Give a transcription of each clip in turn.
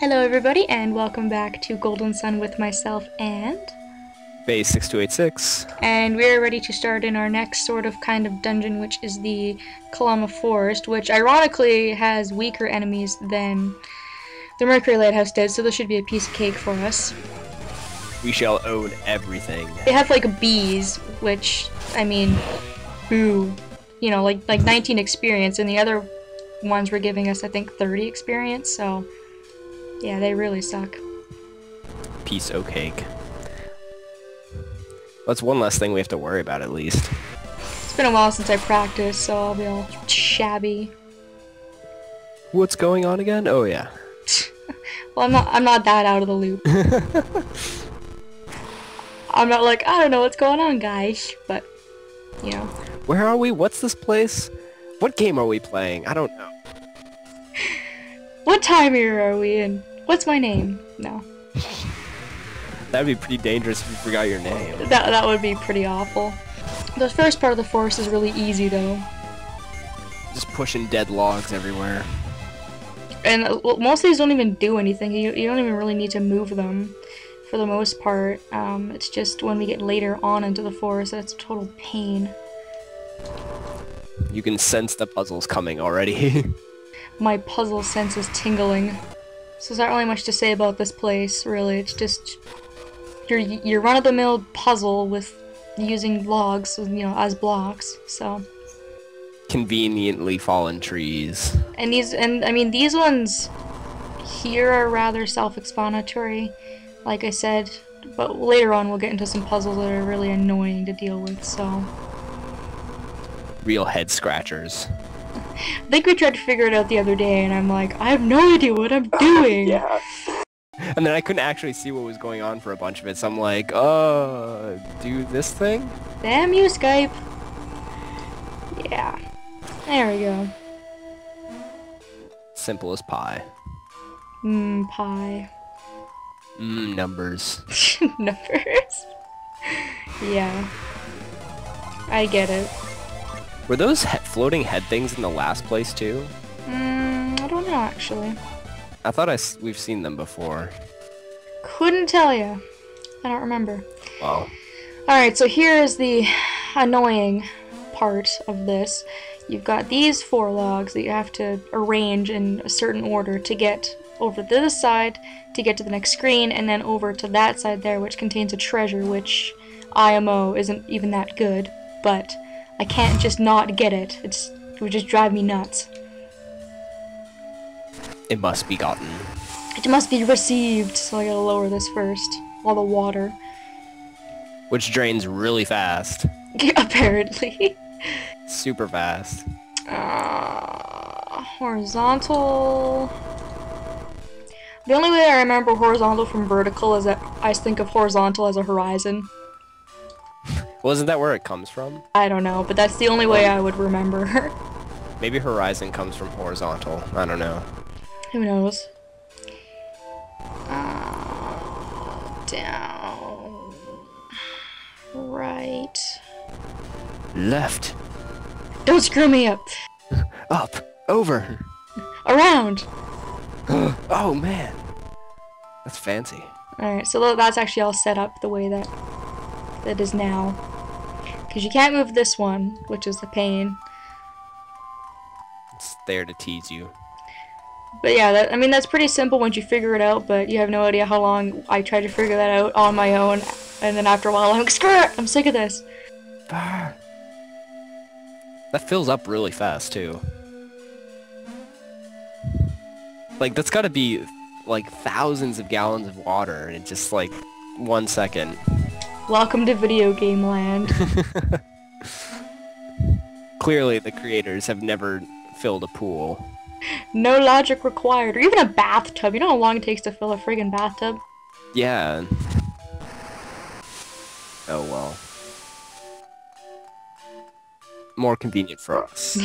Hello everybody and welcome back to Golden Sun with myself and Bass 6286. and we're ready to start in our next sort of kind of dungeon which is the Kolima Forest which ironically has weaker enemies than the Mercury Lighthouse did so this should be a piece of cake for us. We shall own everything. They have like bees which I mean boo you know like like 19 experience and the other ones were giving us I think 30 experience so yeah they really suck. Piece o' cake. That's one less thing we have to worry about at least. It's been a while since I practiced, so I'll be all shabby. What's going on again? Oh yeah. Well, I'm not. I'm not that out of the loop. I'm not like I don't know what's going on, guys. But you know, Where are we? What's this place? What game are we playing? I don't know. what time era are we in? What's my name? No, That'd be pretty dangerous if you forgot your name. that that would be pretty awful. The first part of the forest is really easy though, Just pushing dead logs everywhere. and uh, well, most of these don't even do anything. You you don't even really need to move them. For the most part, um, it's just when we get later on into the forest that's a total pain. You can sense the puzzles coming already. my puzzle sense is tingling. So there's not really much to say about this place, really. It's just your your run-of-the-mill puzzle with using logs, you know, as blocks. So Conveniently fallen trees. and these and I mean these ones here are rather self-explanatory, like I said. But later on, we'll get into some puzzles that are really annoying to deal with. So Real head scratchers. I think we tried to figure it out the other day, and I'm like, I have no idea what I'm doing. yeah. And then I couldn't actually see what was going on for a bunch of it, so I'm like, uh, do this thing? Damn you, Skype. Yeah. There we go. Simple as pie. Mmm, pie. Mmm, numbers. Numbers. yeah. I get it. Were those he- floating head things in the last place too? Mmm, I don't know actually. I thought I s- we've seen them before. Couldn't tell you. I don't remember. Wow. Alright, so here is the annoying part of this. You've got these four logs that you have to arrange in a certain order to get over to this side, to get to the next screen, and then over to that side there, which contains a treasure, which IMO isn't even that good, but I can't just not get it. It's, it would just drive me nuts. It must be gotten. It must be received, so I gotta lower this first. All the water. Which drains really fast. Apparently. Super fast. Uh, horizontal. The only way I remember horizontal from vertical is that I think of horizontal as a horizon. Wasn't that where it comes from? I don't know, but that's the only way I would remember. Maybe horizon comes from horizontal. I don't know. Who knows? Uh, down. Right. Left. Don't screw me up. Up. Over. Around. oh man. That's fancy. Alright, so that's actually all set up the way that that is now. Because you can't move this one, which is the pain. It's there to tease you. But yeah, that, I mean, that's pretty simple once you figure it out, but you have no idea how long I tried to figure that out on my own. And then after a while, I'm like, screw it! I'm sick of this. Ah. That fills up really fast too. Like that's gotta be like thousands of gallons of water in just like one second. Welcome to video game land. Clearly the creators have never filled a pool. no logic required. Or even a bathtub. You know how long it takes to fill a friggin' bathtub? Yeah. Oh well. More convenient for us.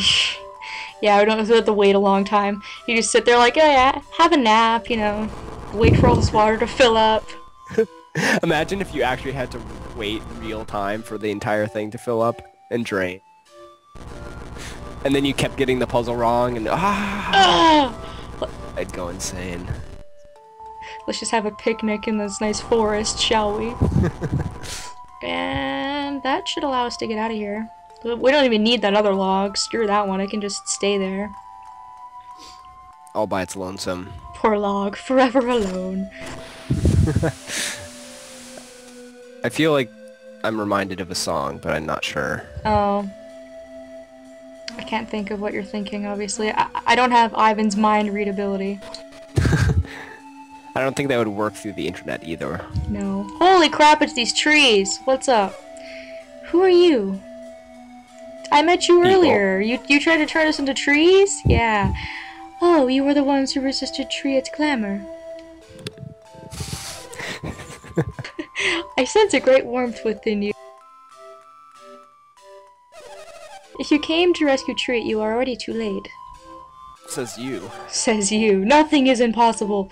yeah, we don't have to wait a long time. You just sit there like, oh yeah, have a nap, you know. Wait for all this water to fill up. Imagine if you actually had to wait real time for the entire thing to fill up and drain. And then you kept getting the puzzle wrong and ah, Ah! I'd go insane. Let's just have a picnic in this nice forest, shall we? and that should allow us to get out of here. We don't even need that other log. Screw that one. I can just stay there. All by its lonesome. Poor log, forever alone. I feel like I'm reminded of a song, but I'm not sure. Oh. I can't think of what you're thinking, obviously. I, I don't have Ivan's mind readability. I don't think that would work through the internet either. No. Holy crap, it's these trees! What's up? Who are you? I met you People. earlier. You you tried to turn us into trees? Yeah. Oh, you were the ones who resisted Tret's clamor. I sense a great warmth within you. If you came to rescue Tret, you are already too late. Says you. Says you. Nothing is impossible.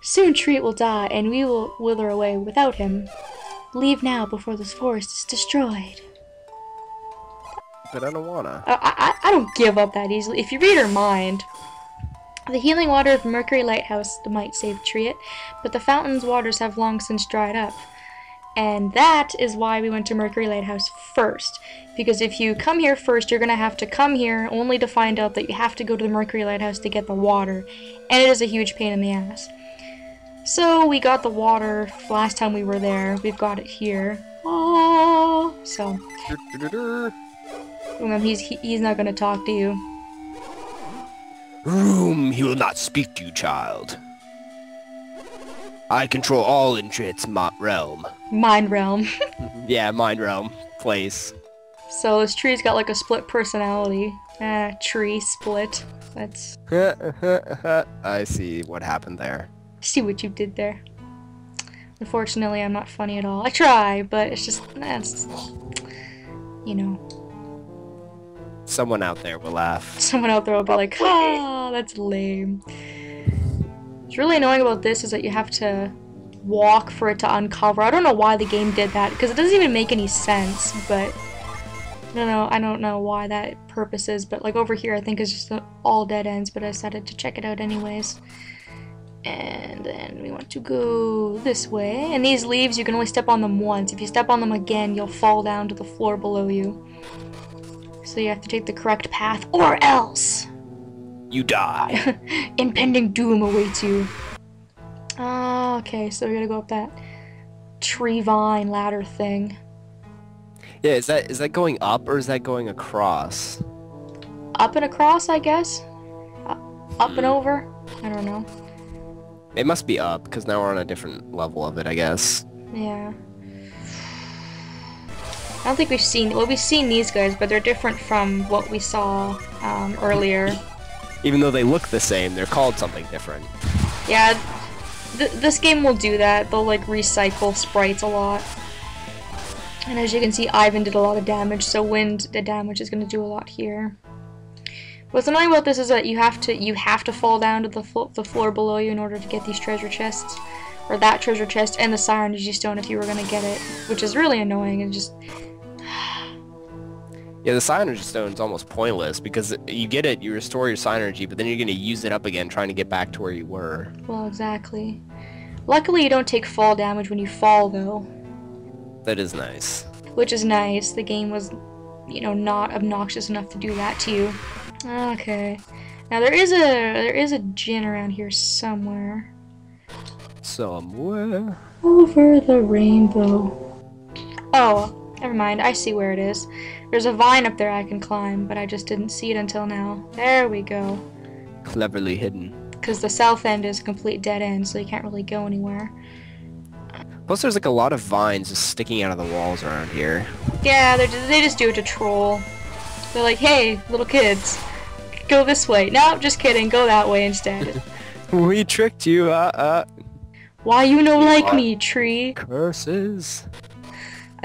Soon Tret will die, and we will wither away without him. Leave now before this forest is destroyed. But I don't wanna. I, I, I don't give up that easily. If you read her mind, the healing water of Mercury Lighthouse might save Tret, but the fountain's waters have long since dried up. And that is why we went to Mercury Lighthouse first. Because if you come here first, you're going to have to come here only to find out that you have to go to the Mercury Lighthouse to get the water. And it is a huge pain in the ass. So we got the water last time we were there. We've got it here. Oh, so remember he's he, he's not gonna talk to you. Room, he will not speak to you, child. I control all in Tret's mo- realm. Mind realm. Yeah, mind realm. Place. so this tree's got like a split personality. Ah, tree split. That's I see what happened there. see what you did there. Unfortunately, I'm not funny at all. I try, but it's just that's you know. Someone out there will laugh. Someone out there will be like, ah, that's lame. What's really annoying about this is that you have to walk for it to uncover. I don't know why the game did that, because it doesn't even make any sense, but I don't know, I don't know why that purpose is, but like over here I think it's just all dead ends, but I decided to check it out anyways. And then we want to go this way. And these leaves, you can only step on them once. If you step on them again, you'll fall down to the floor below you. So you have to take the correct path, or else You die. impending doom awaits you. Ah, okay, so we gotta go up that tree vine ladder thing. yeah, is that is that going up or is that going across? Up and across, I guess? Uh, up and over? I don't know. It must be up because now we're on a different level of it, I guess. Yeah. I don't think we've seen, well, we've seen these guys, but they're different from what we saw um, earlier. Even though they look the same, they're called something different. Yeah, th this game will do that. They'll like recycle sprites a lot. And as you can see, Ivan did a lot of damage, so wind the damage is going to do a lot here. What's annoying about this is that you have to you have to fall down to the flo the floor below you in order to get these treasure chests, or that treasure chest and the Psynergy Stone if you were going to get it, which is really annoying and just Yeah, the Psynergy Stone's almost pointless because you get it, you restore your Psynergy, but then you're gonna use it up again trying to get back to where you were. well exactly. Luckily, you don't take fall damage when you fall though. That is nice. which is nice. The game was, you know, not obnoxious enough to do that to you. Okay. Now there is a there is a Djinn around here somewhere. Somewhere. Over the rainbow. Oh, never mind. I see where it is. There's a vine up there I can climb, but I just didn't see it until now. There we go. Cleverly hidden. Because the south end is a complete dead end, so you can't really go anywhere. Plus there's like a lot of vines just sticking out of the walls around here. Yeah, they they just do it to troll. They're like, hey, little kids, go this way. No, just kidding. Go that way instead. We tricked you, uh, uh. Why you no You like are- me, tree? Curses.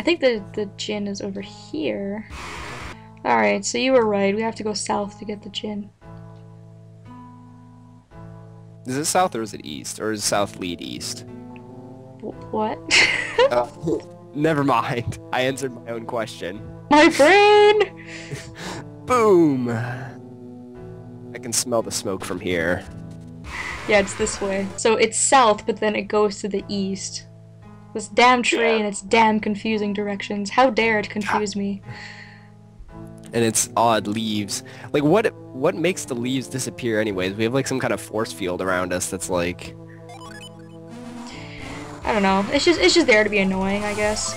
I think the the Djinn is over here. All right, so you were right. We have to go south to get the Djinn. Is it south or is it east? Or is south lead east? What? Uh, never mind. I answered my own question. My brain. Boom! I can smell the smoke from here. Yeah, it's this way. So it's south, but then it goes to the east. This damn tree Yeah. and its damn confusing directions. How dare it confuse me? and it's odd leaves. Like what what makes the leaves disappear anyways? We have like some kind of force field around us that's like I don't know. It's just it's just there to be annoying, I guess.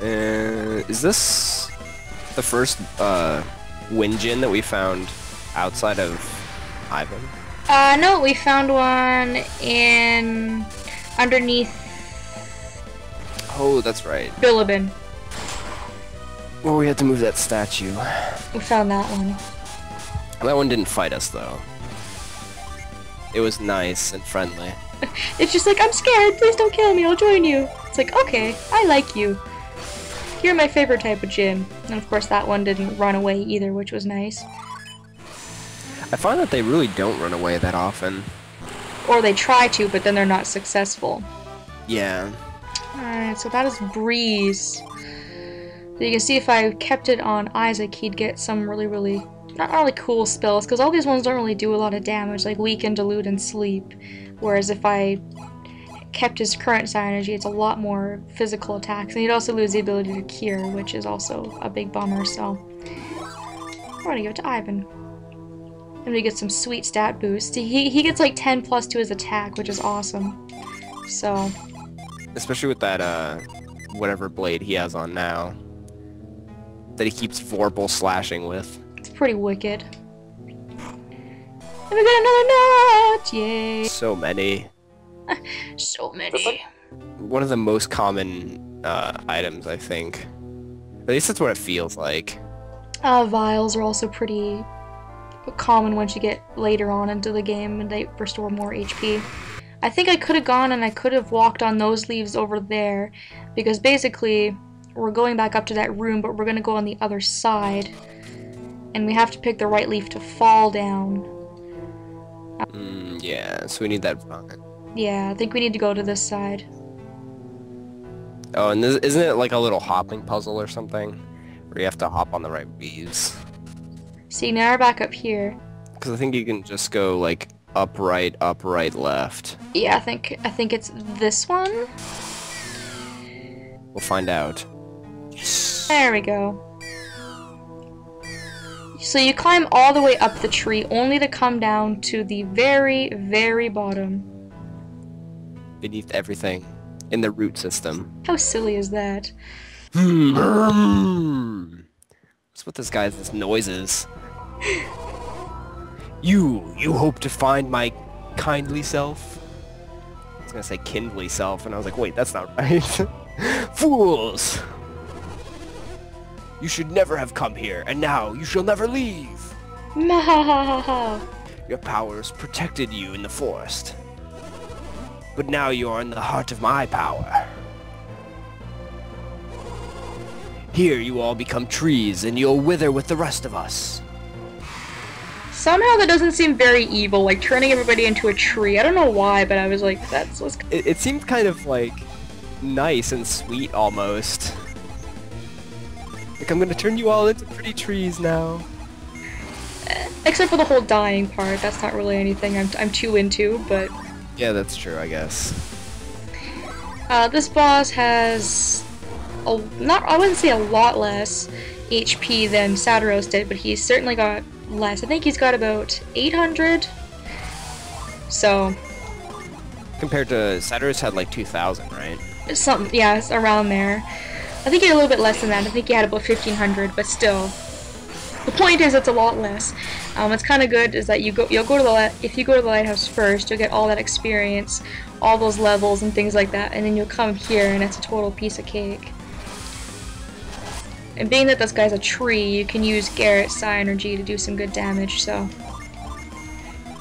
uh, is this the first uh wind Djinn that we found outside of Ivan? Uh, no, we found one in underneath Oh, that's right. Bilibin. Well, we had to move that statue. We found that one. That one didn't fight us though. It was nice and friendly. It's just like, I'm scared, please don't kill me, I'll join you. It's like, okay, I like you. You're my favorite type of Djinn. And of course that one didn't run away either, which was nice. I find that they really don't run away that often. Or they try to, but then they're not successful. Yeah. Alright, so that is Breeze. So you can see if I kept it on Isaac, he'd get some really, really, not really cool spells, because all these ones don't really do a lot of damage, like Weaken, Dilute, and Sleep. Whereas if I kept his current Psynergy, it's a lot more physical attacks, and he'd also lose the ability to cure, which is also a big bummer, so... We're gonna give it to Ivan. I'm gonna get some sweet stat boost. He, he gets like 10 plus to his attack, which is awesome. So, Especially with that, uh, whatever blade he has on now. That he keeps Vorpal slashing with. It's pretty wicked. And we got another nut! Yay! So many. So many. One of the most common, uh, items, I think. At least that's what it feels like. Uh, vials are also pretty common once you get later on into the game and they restore more HP. I think I could have gone and I could have walked on those leaves over there because basically we're going back up to that room but we're going to go on the other side and we have to pick the right leaf to fall down. Mm, yeah, so we need that vine. Yeah, I think we need to go to this side. Oh, and this, isn't it like a little hopping puzzle or something? Where you have to hop on the right leaves? See, now we're back up here. Because I think you can just go, like, up, right, up, right, left. Yeah, I think I think it's this one. We'll find out. There we go. So you climb all the way up the tree, only to come down to the very, very bottom. Beneath everything. In the root system. How silly is that? Hmm. What's with this guy's this noises? You, you hope to find my kindly self? I was gonna say kindly self, and I was like, wait, that's not right. Fools! You should never have come here, and now you shall never leave. Your powers protected you in the forest. But now you are in the heart of my power. Here you all become trees and you'll wither with the rest of us. Somehow that doesn't seem very evil, like turning everybody into a tree. I don't know why, but I was like, that's what's. It, it seemed kind of like nice and sweet almost. Like I'm gonna turn you all into pretty trees now. Except for the whole dying part, that's not really anything I'm, I'm too into, but. Yeah, that's true, I guess. Uh, this boss has a not I wouldn't say a lot less HP than Saturos did, but he's certainly got less. I think he's got about 800. So Compared to Saturos had like 2,000, right? something, yeah, it's around there. I think he had a little bit less than that. I think he had about 1500, but still. The point is, it's a lot less. Um, what's kind of good is that you go, you'll go to the if you go to the lighthouse first, you'll get all that experience, all those levels and things like that, and then you'll come here and it's a total piece of cake. And being that this guy's a tree, you can use Garet's Psi Energy to do some good damage, so...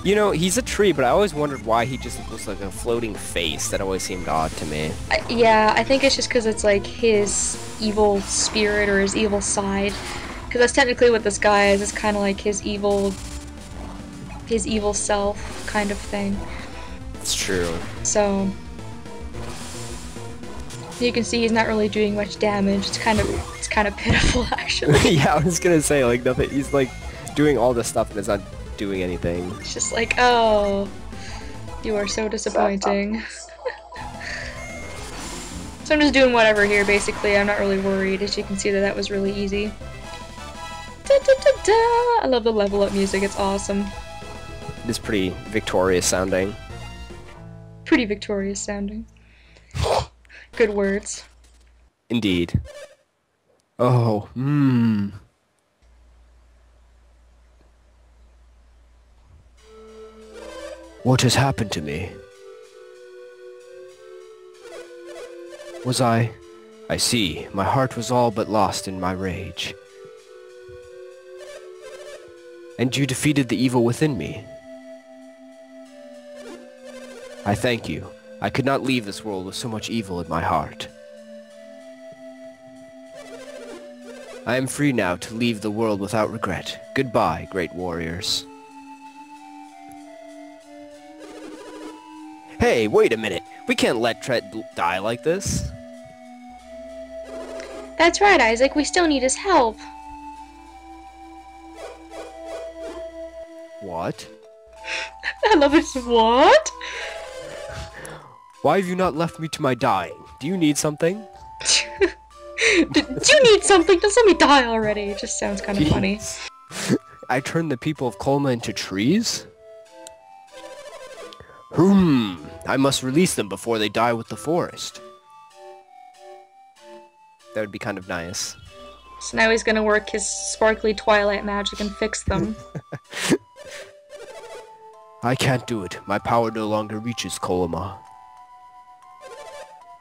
You know, he's a tree, but I always wondered why he just looks like a floating face. That always seemed odd to me. Yeah, I think it's just because it's like his evil spirit or his evil side. Because that's technically what this guy is. It's kind of like his evil, his evil self kind of thing. It's true. So you can see he's not really doing much damage. It's kind of, it's kind of pitiful actually. yeah, I was gonna say like nothing. He's like doing all this stuff and it's not doing anything. It's just like, oh, you are so disappointing. so I'm just doing whatever here, basically. I'm not really worried. As you can see that that was really easy. Da, da, da, da. I love the level up music. It's awesome. It is pretty victorious sounding. Pretty victorious sounding. Good words. Indeed. Oh, mmm. What has happened to me? Was I... I see, my heart was all but lost in my rage. And you defeated the evil within me. I thank you. I could not leave this world with so much evil in my heart. I am free now to leave the world without regret. Goodbye, great warriors. Hey, wait a minute. We can't let Tret die like this. That's right, Isaac. We still need his help. What? I love it. What? Why have you not left me to my dying? Do you need something? Do, do you need something? Just let me die already. It just sounds kind of funny. I turned the people of Kolima into trees? Hmm, I must release them before they die with the forest. That would be kind of nice. So now he's gonna work his sparkly twilight magic and fix them. I can't do it. My power no longer reaches Kolima.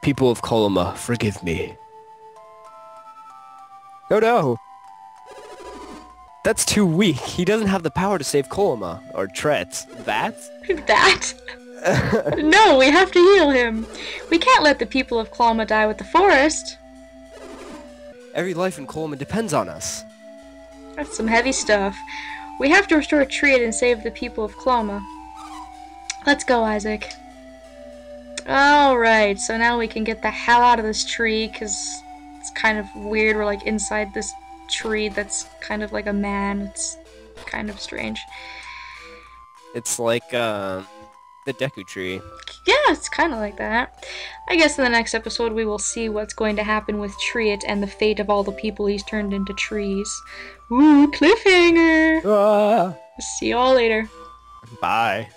People of Kolima, forgive me. Oh no! That's too weak. He doesn't have the power to save Kolima. Or Tret. That? that? no, we have to heal him. We can't let the people of Kolima die with the forest. Every life in Kolima depends on us. That's some heavy stuff. We have to restore Tret and save the people of Kolima. Let's go, Isaac. Alright, so now we can get the hell out of this tree, because it's kind of weird. We're like inside this tree that's kind of like a man. It's kind of strange. It's like, uh, the Deku tree. Yeah, it's kind of like that. I guess in the next episode we will see what's going to happen with Tret and the fate of all the people he's turned into trees. Ooh, cliffhanger! Ah. See y'all later. Bye.